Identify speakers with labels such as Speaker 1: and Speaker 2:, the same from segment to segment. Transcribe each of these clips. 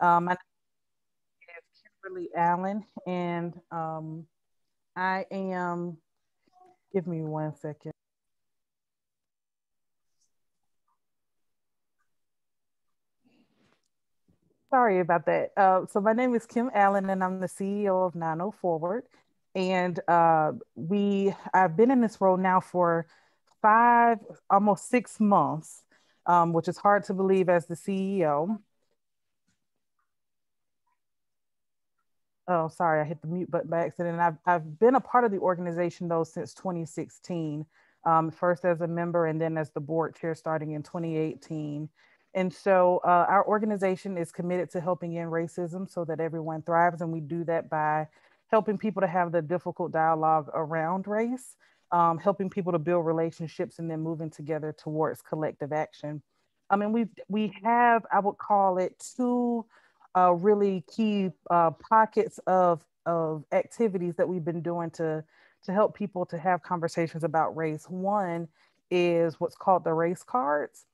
Speaker 1: Um, is Kimberly Allen, and um, I am, give me one second. Sorry about that. Uh, so my name is Kim Allen, and I'm the CEO of 904WARD. And uh, we, I've been in this role now for five, almost six months, um, which is hard to believe as the CEO. Oh, sorry, I hit the mute button by accident. I've, I've been a part of the organization though since 2016, um, first as a member and then as the board chair starting in 2018. And so uh, our organization is committed to helping end racism so that everyone thrives. And we do that by helping people to have the difficult dialogue around race, um, helping people to build relationships and then moving together towards collective action. I mean, we we have, I would call it two uh, really key uh, pockets of, of activities that we've been doing to, to help people to have conversations about race. One is what's called the race cards.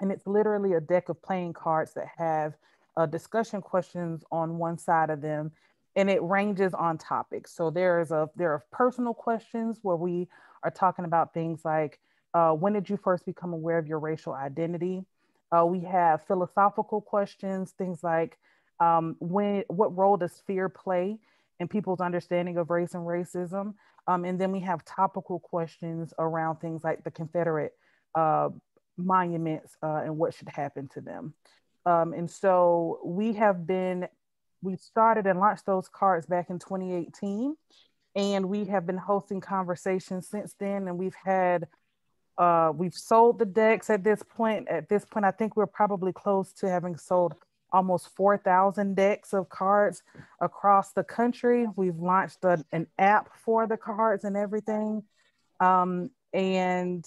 Speaker 1: And it's literally a deck of playing cards that have uh, discussion questions on one side of them and it ranges on topics. So there is a there are personal questions where we are talking about things like uh, when did you first become aware of your racial identity? Uh, we have philosophical questions, things like um, when, what role does fear play in people's understanding of race and racism? Um, and then we have topical questions around things like the Confederate uh, monuments uh, and what should happen to them. Um, and so we have been, we started and launched those cards back in 2018. And we have been hosting conversations since then. And we've had uh, we've sold the decks at this point. At this point, I think we're probably close to having sold almost 4,000 decks of cards across the country. We've launched a, an app for the cards and everything. Um, and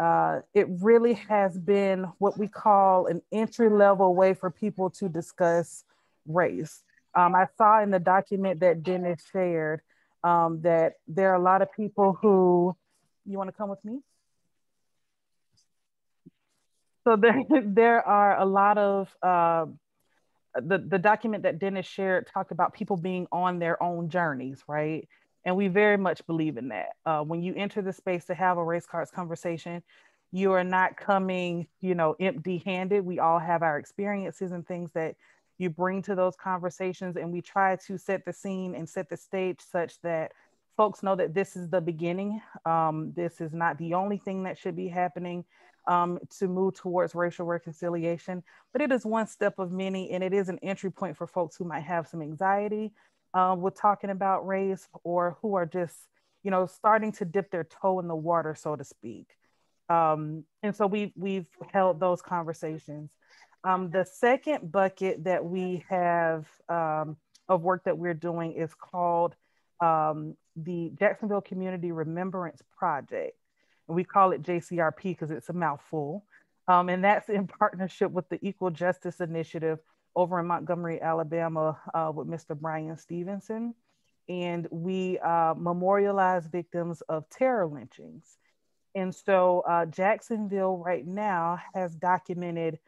Speaker 1: uh, it really has been what we call an entry level way for people to discuss race. Um, I saw in the document that Dennis shared um, that there are a lot of people who, you want to come with me? So there there are a lot of uh, the the document that Dennis shared talked about people being on their own journeys, right? And we very much believe in that. Uh, when you enter the space to have a race cards conversation, you are not coming, you know, empty-handed. We all have our experiences and things that you bring to those conversations, and we try to set the scene and set the stage such that folks know that this is the beginning. Um, this is not the only thing that should be happening um, to move towards racial reconciliation. But it is one step of many, and it is an entry point for folks who might have some anxiety uh, with talking about race or who are just, you know, starting to dip their toe in the water, so to speak. Um, and so we, we've held those conversations. Um, the second bucket that we have um, of work that we're doing is called um, the Jacksonville Community Remembrance Project we call it JCRP because it's a mouthful. Um, and that's in partnership with the Equal Justice Initiative over in Montgomery, Alabama, uh, with Mr. Bryan Stevenson. And we uh, memorialize victims of terror lynchings. And so uh, Jacksonville right now has documented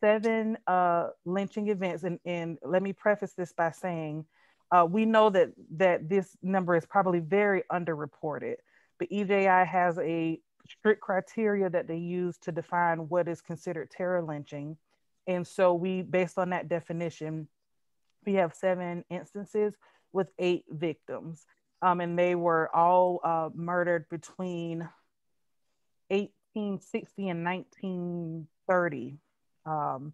Speaker 1: seven uh, lynching events. And, and let me preface this by saying, uh, we know that, that this number is probably very underreported, but EJI has a strict criteria that they use to define what is considered terror lynching. And so we, based on that definition, we have seven instances with eight victims. Um, and they were all uh, murdered between 1860 and 1930. Um,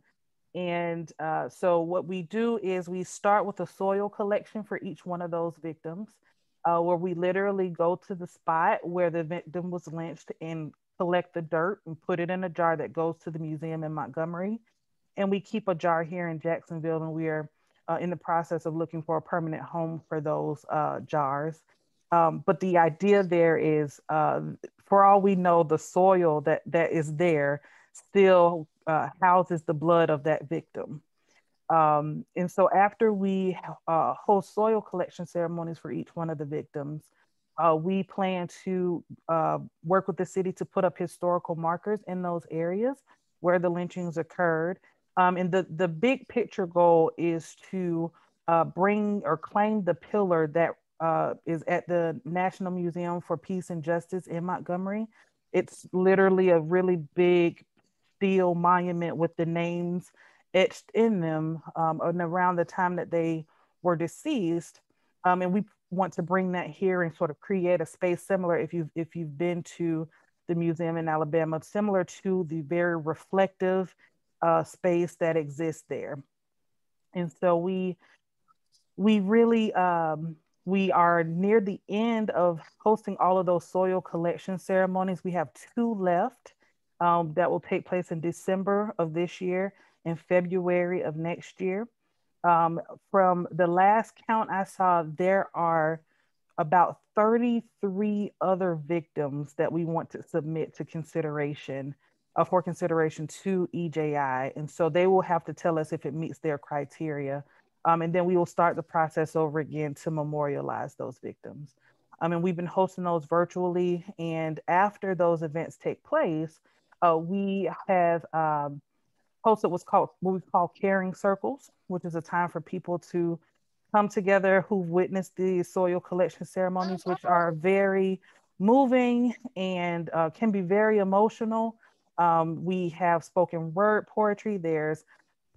Speaker 1: and uh, so what we do is we start with a soil collection for each one of those victims uh, where we literally go to the spot where the victim was lynched and collect the dirt and put it in a jar that goes to the museum in Montgomery. And we keep a jar here in Jacksonville, and we are uh, in the process of looking for a permanent home for those uh, jars. Um, but the idea there is, uh, for all we know, the soil that that is there still uh, houses the blood of that victim. Um, and so after we uh, host soil collection ceremonies for each one of the victims, uh, we plan to uh, work with the city to put up historical markers in those areas where the lynchings occurred. Um, and the, the big picture goal is to uh, bring or claim the pillar that uh, is at the National Museum for Peace and Justice in Montgomery. It's literally a really big steel monument with the names etched in them um, and around the time that they were deceased. Um, and we want to bring that here and sort of create a space similar if you've if you've been to the museum in Alabama, similar to the very reflective uh, space that exists there. And so we we really um, we are near the end of hosting all of those soil collection ceremonies. We have two left um, that will take place in December of this year and February of next year. Um, from the last count I saw, there are about 33 other victims that we want to submit to consideration uh, for consideration to EJI. And so they will have to tell us if it meets their criteria. Um, and then we will start the process over again to memorialize those victims. I mean, we've been hosting those virtually. And after those events take place, uh, we have um, hosted what's called what we call caring circles, which is a time for people to come together who've witnessed the soil collection ceremonies, which are very moving and uh, can be very emotional. Um, we have spoken word poetry, there's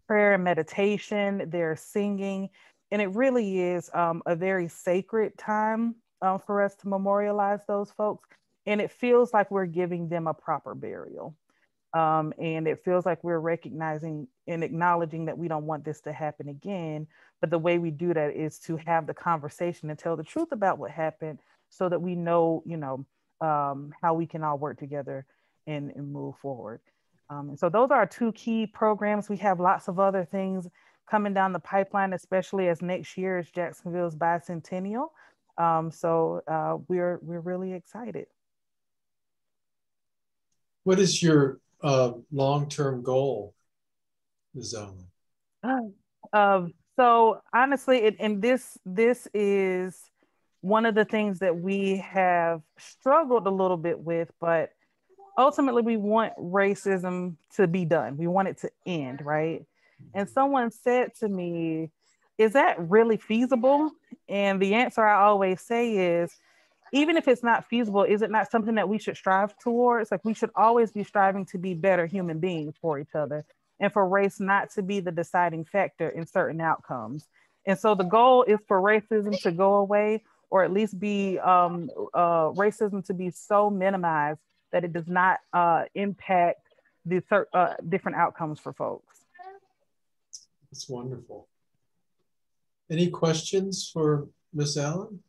Speaker 1: prayer and meditation, there's singing, and it really is um, a very sacred time um, for us to memorialize those folks. And it feels like we're giving them a proper burial. Um, and it feels like we're recognizing and acknowledging that we don't want this to happen again. But the way we do that is to have the conversation and tell the truth about what happened so that we know, you know, um, how we can all work together and, and move forward. Um, and so those are our two key programs. We have lots of other things coming down the pipeline, especially as next year is Jacksonville's bicentennial. Um, so uh, we're we're really excited.
Speaker 2: What is your uh, long-term goal, Ms.
Speaker 1: Uh, um, so honestly, it, and this this is one of the things that we have struggled a little bit with, but ultimately we want racism to be done. We want it to end, right? And someone said to me, "Is that really feasible?" And the answer I always say is, even if it's not feasible, is it not something that we should strive towards? Like we should always be striving to be better human beings for each other and for race not to be the deciding factor in certain outcomes. And so the goal is for racism to go away or at least be um, uh, racism to be so minimized that it does not uh, impact the uh, different outcomes for folks.
Speaker 2: That's wonderful. Any questions for Ms. Allen?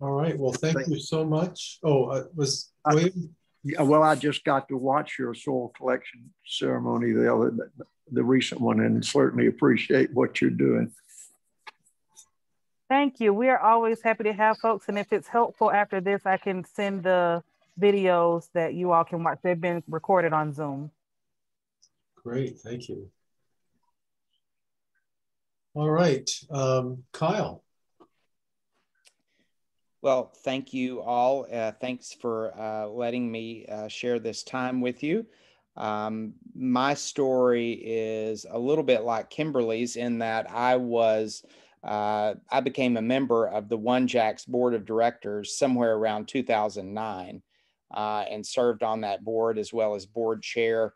Speaker 2: All right. Well, thank, thank you so much. Oh, uh, was William?
Speaker 3: yeah, well, I just got to watch your soil collection ceremony, the other, the recent one, and certainly appreciate what you're doing.
Speaker 1: Thank you. We are always happy to have folks, and if it's helpful after this, I can send the videos that you all can watch. They've been recorded on Zoom.
Speaker 2: Great. Thank you. All right, um, Kyle.
Speaker 4: Well, thank you all. Uh, thanks for uh, letting me uh, share this time with you. Um, my story is a little bit like Kimberly's in that I was, uh, I became a member of the OneJax board of directors somewhere around 2009 uh, and served on that board as well as board chair.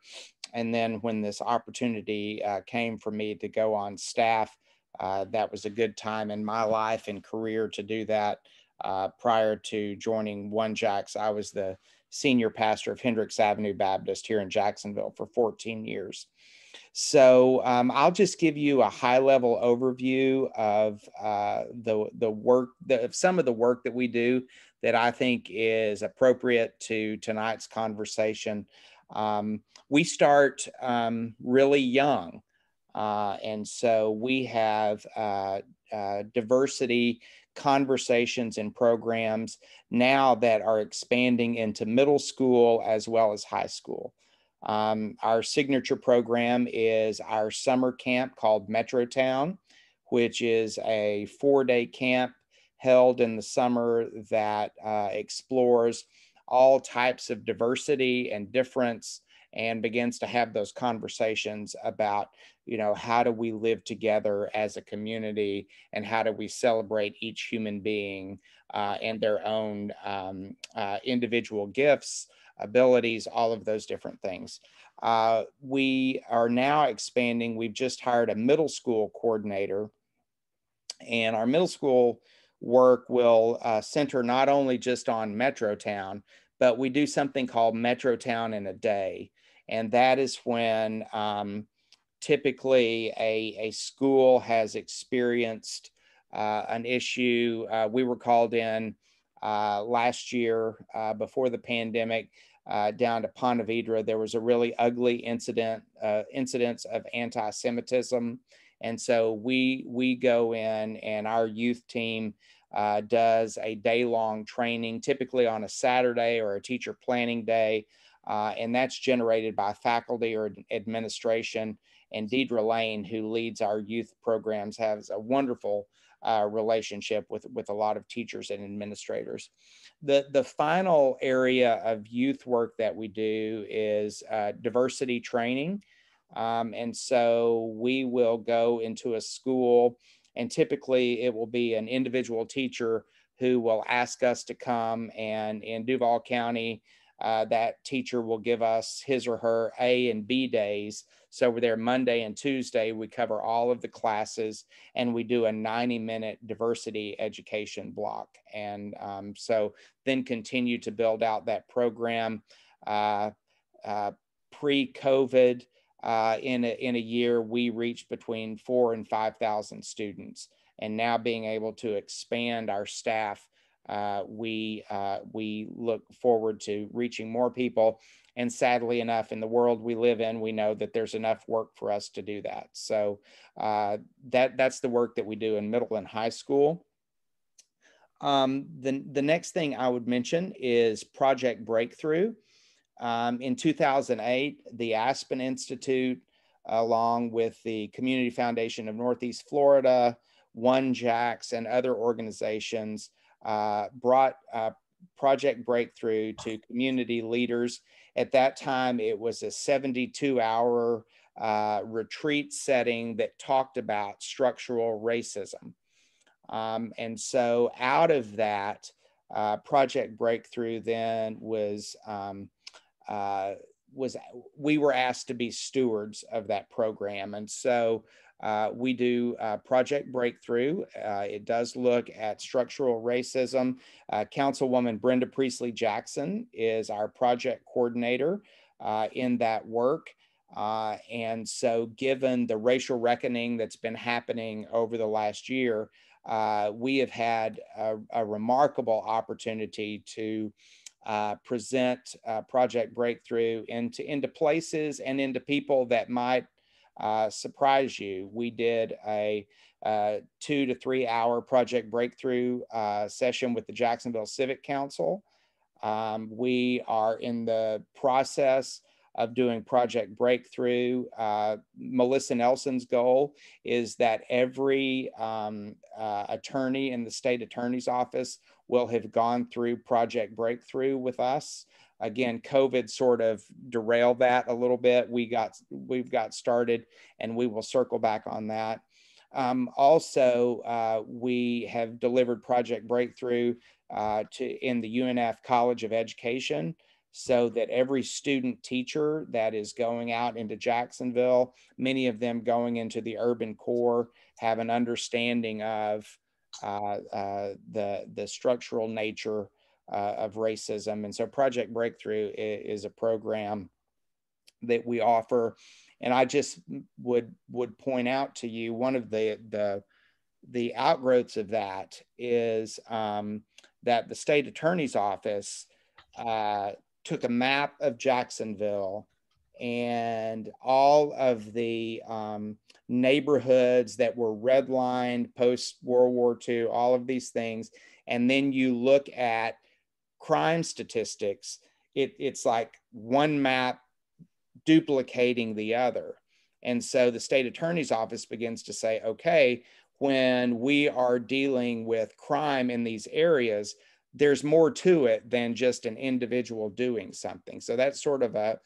Speaker 4: And then when this opportunity uh, came for me to go on staff, that was a good time in my life and career to do that. Uh, prior to joining OneJax, I was the senior pastor of Hendricks Avenue Baptist here in Jacksonville for 14 years. So um, I'll just give you a high level overview of uh, the the work, the, some of the work that we do that I think is appropriate to tonight's conversation. Um, we start um, really young, uh, and so we have uh, uh diversity conversations and programs now that are expanding into middle school as well as high school. Um, our signature program is our summer camp called Metro Town, which is a four day camp held in the summer that uh, explores all types of diversity and difference and begins to have those conversations about you know how do we live together as a community and how do we celebrate each human being uh, and their own um, uh, individual gifts abilities all of those different things. Uh, we are now expanding. We've just hired a middle school coordinator and our middle school work will uh, center not only just on metrotown but we do something called metrotown in a day and that is when um, typically a, a school has experienced uh, an issue. Uh, we were called in uh, last year uh, before the pandemic uh, down to Ponte Vedra. There was a really ugly incident, uh, incidents of anti-Semitism. And so we, we go in and our youth team does a day-long training, typically on a Saturday or a teacher planning day, uh, and that's generated by faculty or administration. And Deidre Lane, who leads our youth programs, has a wonderful uh, relationship with, with a lot of teachers and administrators. The, the final area of youth work that we do is uh, diversity training. Um, and so we will go into a school, and typically it will be an individual teacher who will ask us to come and in Duval County, uh, that teacher will give us his or her A and B days. So we're there Monday and Tuesday. We cover all of the classes and we do a 90 minute diversity education block. And um, so then continue to build out that program. Uh, uh, Pre COVID, uh, in, a, in a year, we reached between four and 5,000 students. And now being able to expand our staff uh, we uh, we look forward to reaching more people. And sadly enough, in the world we live in, we know that there's enough work for us to do that. So uh, that that's the work that we do in middle and high school. Um, the, the next thing I would mention is Project Breakthrough. Um, in 2008, the Aspen Institute, along with the Community Foundation of Northeast Florida, OneJax, and other organizations, uh, brought uh, Project Breakthrough to community leaders. At that time, it was a 72 hour uh, retreat setting that talked about structural racism. Um, and so, out of that, uh, Project Breakthrough then was um, uh, was we were asked to be stewards of that program, and so uh, we do uh, Project Breakthrough. Uh, it does look at structural racism. Uh, Councilwoman Brenda Priestley Jackson is our project coordinator uh, in that work. Uh, and so, given the racial reckoning that's been happening over the last year, we have had a, a remarkable opportunity to present Project Breakthrough into, into places and into people that might uh, surprise you. We did a uh, two to three hour project breakthrough uh, session with the Jacksonville Civic Council. Um, we are in the process of doing project breakthrough. Uh, Melissa Nelson's goal is that every um, uh, attorney in the state attorney's office will have gone through project breakthrough with us. Again, COVID sort of derailed that a little bit. We got we've got started, and we will circle back on that. Um, also, uh, we have delivered Project Breakthrough uh, to in the UNF College of Education, so that every student teacher that is going out into Jacksonville, many of them going into the urban core, have an understanding of uh, uh the the structural nature uh, of racism. And so Project Breakthrough is, is, a program that we offer. And I just would would point out to you one of the the the outgrowths of that is um, that the state attorney's office uh, took a map of Jacksonville and all of the um, neighborhoods that were redlined post World War II, all of these things. And then you look at crime statistics, it, it's like one map duplicating the other. And so the state attorney's office begins to say, okay, when we are dealing with crime in these areas, there's more to it than just an individual doing something. So that's sort of a,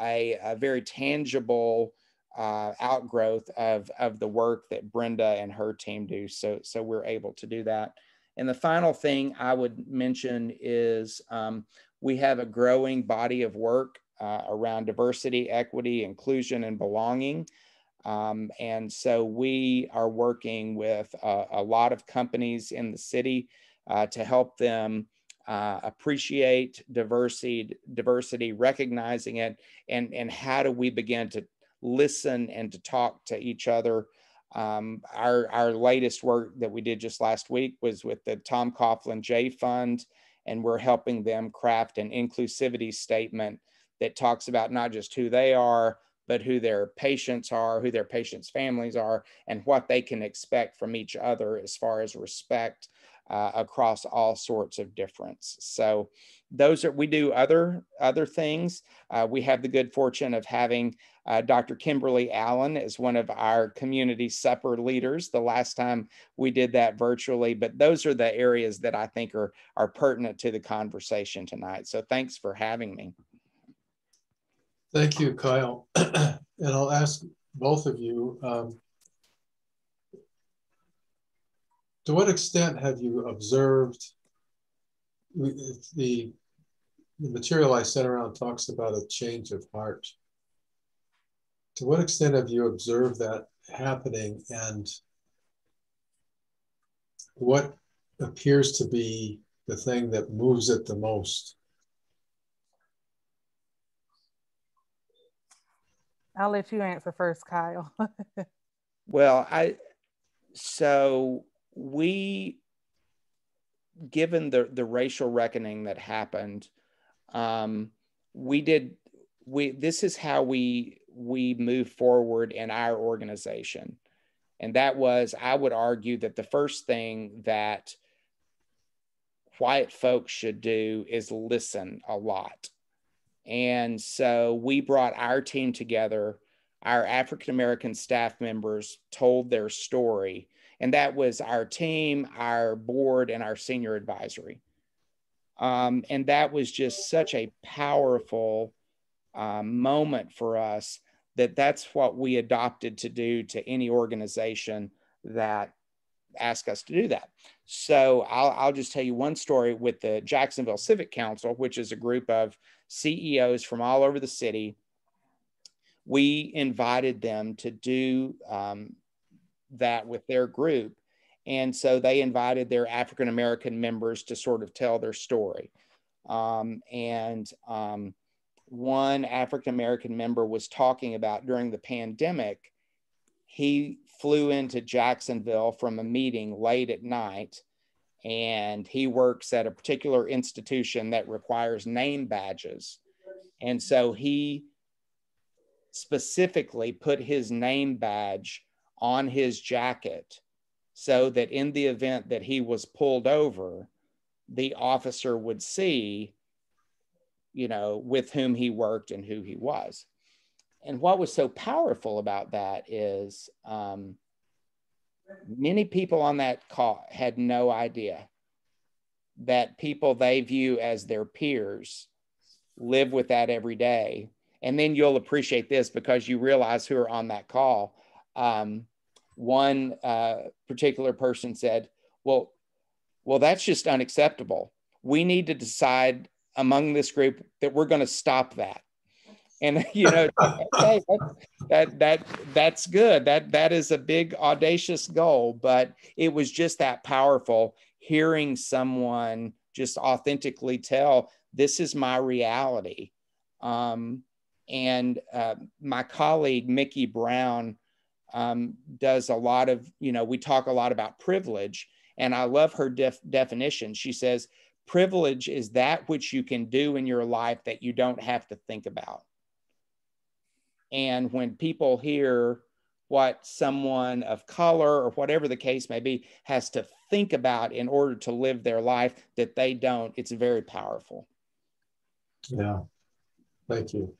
Speaker 4: a, a very tangible uh, outgrowth of, of the work that Brenda and her team do. So, so we're able to do that. And the final thing I would mention is um, we have a growing body of work uh, around diversity, equity, inclusion, and belonging. Um, and so we are working with a, a, lot of companies in the city uh, to help them uh, appreciate diversity, diversity, recognizing it, and, and how do we begin to listen and to talk to each other. Um, our, our latest work that we did just last week was with the Tom Coughlin Jay Fund, and we're helping them craft an inclusivity statement that talks about not just who they are, but who their patients are, who their patients' families are, and what they can expect from each other as far as respect uh, across all sorts of difference. So those are we do other other things. Uh, we have the good fortune of having uh, Dr. Kimberly Allen as one of our community supper leaders. The last time we did that virtually, but those are the areas that I think are are pertinent to the conversation tonight. So thanks for having me.
Speaker 2: Thank you, Kyle. and I'll ask both of you, um, to what extent have you observed the, the material I sent around talks about a change of heart. To what extent have you observed that happening and what appears to be the thing that moves it the most?
Speaker 1: I'll let you answer first, Kyle.
Speaker 4: well, I so we given the the racial reckoning that happened, um, we did we this is how we we move forward in our organization, and that was I would argue that the first thing that white folks should do is listen a lot. And so we brought our team together. Our African American staff members told their story, and that was our team, our board, and our senior advisory. Um, and that was just such a powerful uh, moment for us that that's what we adopted to do to any organization that asked us to do that. So I'll, I'll just tell you one story with the Jacksonville Civic Council, which is a group of CEOs from all over the city. We invited them to do um, that with their group. And so they invited their African American members to sort of tell their story. Um, and um, one African American member was talking about during the pandemic, he flew into Jacksonville from a meeting late at night and he works at a particular institution that requires name badges. And so he specifically put his name badge on his jacket so that in the event that he was pulled over, the officer would see, you know, with whom he worked and who he was. And what was so powerful about that is um, many people on that call had no idea that people they view as their peers live with that every day. And then you'll appreciate this because you realize who are on that call. Um, one uh, particular person said, "Well, well, that's just unacceptable. We need to decide among this group that we're going to stop that." and you know okay, that, that that that's good that that is a big audacious goal but it was just that powerful hearing someone just authentically tell this is my reality um, and uh, my colleague mickey brown um, does a lot of you know we talk a lot about privilege and i love her def- definition she says privilege is that which you can do in your life that you don't have to think about and when people hear what someone of color or whatever the case may be has to think about in order to live their life that they don't, it's very powerful.
Speaker 2: Yeah. Thank you.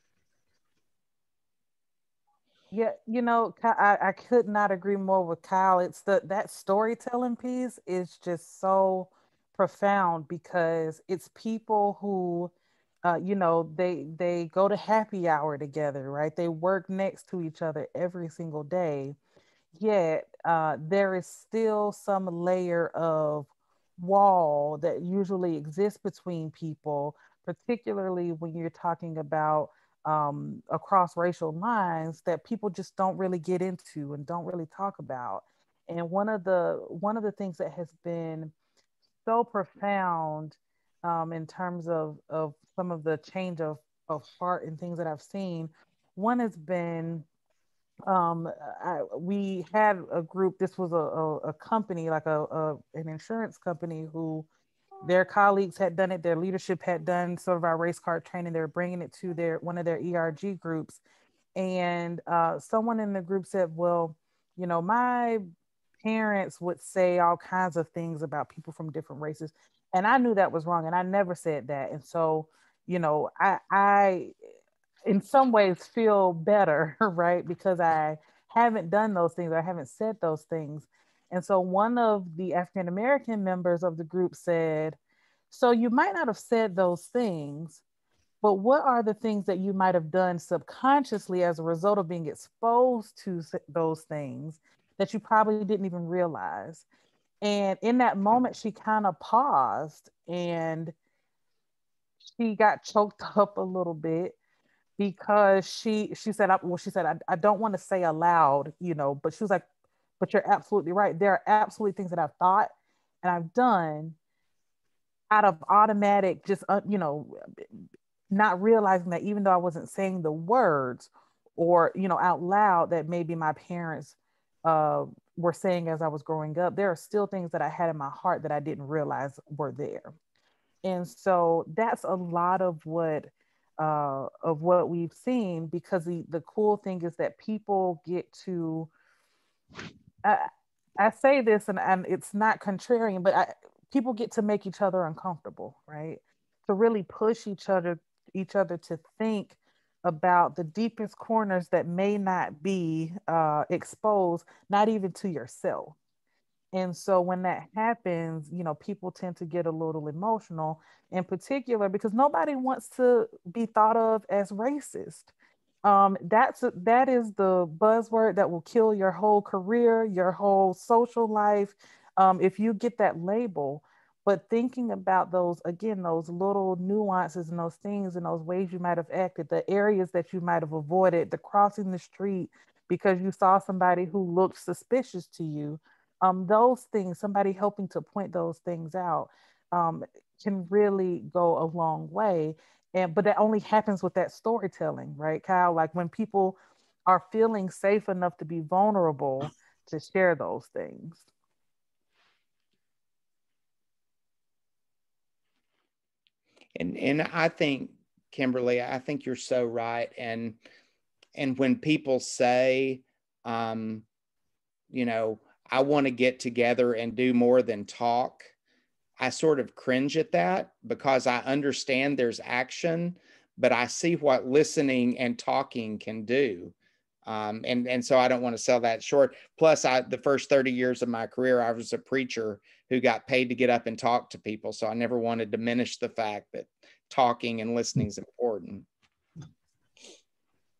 Speaker 1: Yeah, you know, I, I could not agree more with Kyle. It's the that storytelling piece is just so profound because it's people who uh, you know they they go to happy hour together right they work next to each other every single day yet uh, there is still some layer of wall that usually exists between people particularly when you're talking about um, across racial lines that people just don't really get into and don't really talk about. And one of the one of the things that has been so profound um, in terms of of some of the change of of heart and things that I've seen, one has been um, I, we had a group. This was a, a, a company, like a, a, an insurance company, who their colleagues had done it, their leadership had done sort of our race card training. They were bringing it to their one of their ERG groups, and uh, someone in the group said, "Well, you know, my parents would say all kinds of things about people from different races," and I knew that was wrong, and I never said that. And so, you know, I, I, in some ways, feel better, right, because I haven't done those things. I haven't said those things and so one of the African American members of the group said, So you might not have said those things, but what are the things that you might have done subconsciously as a result of being exposed to those things that you probably didn't even realize? And in that moment, she kind of paused and she got choked up a little bit because she she said well she said I, I don't want to say aloud you know but she was like but you're absolutely right. There are absolutely things that I've thought and I've done out of automatic, just, uh, you know, not realizing that even though I wasn't saying the words or, you know, out loud that maybe my parents uh, were saying as I was growing up, there are still things that I had in my heart that I didn't realize were there. And so that's a lot of what uh, of what we've seen because the, the cool thing is that people get to I, I say this and, and it's not contrarian, but I, people get to make each other uncomfortable, right? To really push each other each other to think about the deepest corners that may not be uh, exposed, not even to yourself. And so when that happens, you know, people tend to get a little emotional, in particular because nobody wants to be thought of as racist um, that's that is the buzzword that will kill your whole career, your whole social life, um, if you get that label. But thinking about those again, those little nuances and those things and those ways you might have acted, the areas that you might have avoided, the crossing the street because you saw somebody who looked suspicious to you, um, those things, somebody helping to point those things out, um, can really go a long way and but that only happens with that storytelling right kyle? Like when people are feeling safe enough to be vulnerable to share those things.
Speaker 4: And and i think kimberly i think you're so right. And and when people say um you know i want to get together and do more than talk I sort of cringe at that because I understand there's action, but I see what listening and talking can do. Um, and and so I don't want to sell that short. Plus, I the first 30 years of my career, I was a preacher who got paid to get up and talk to people. So I never want to diminish the fact that talking and listening is important.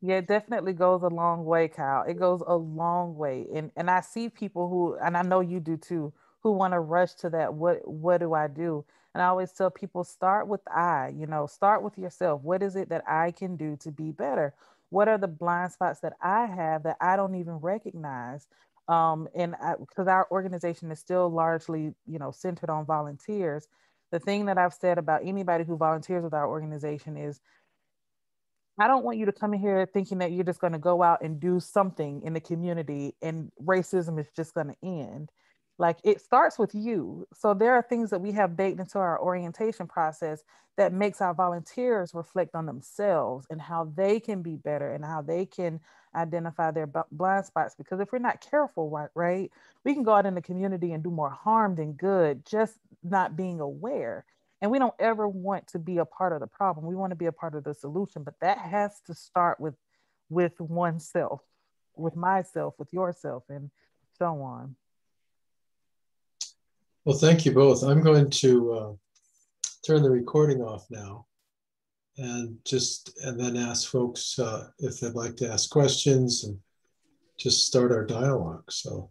Speaker 1: Yeah, it definitely goes a long way, Kyle. It goes a long way. And and I see people who, and I know you do too, who want to rush to that what what do i do? And i always tell people start with i you know start with yourself. What is it that i can do to be better? What are the blind spots that i have that i don't even recognize? Um, and because our organization is still largely you know centered on volunteers. The thing that i've said about anybody who volunteers with our organization is I don't want you to come in here thinking that you're just going to go out and do something in the community and racism is just going to end like it starts with you. So there are things that we have baked into our orientation process that makes our volunteers reflect on themselves and how they can be better and how they can identify their blind spots. Because if we're not careful right, we can go out in the community and do more harm than good just not being aware. And we don't ever want to be a part of the problem. We want to be a part of the solution but that has to start with with oneself with myself, with yourself, and so on.
Speaker 2: Well, thank you both. I'm going to uh, turn the recording off now and just and then ask folks uh, if they'd like to ask questions and just start our dialogue. So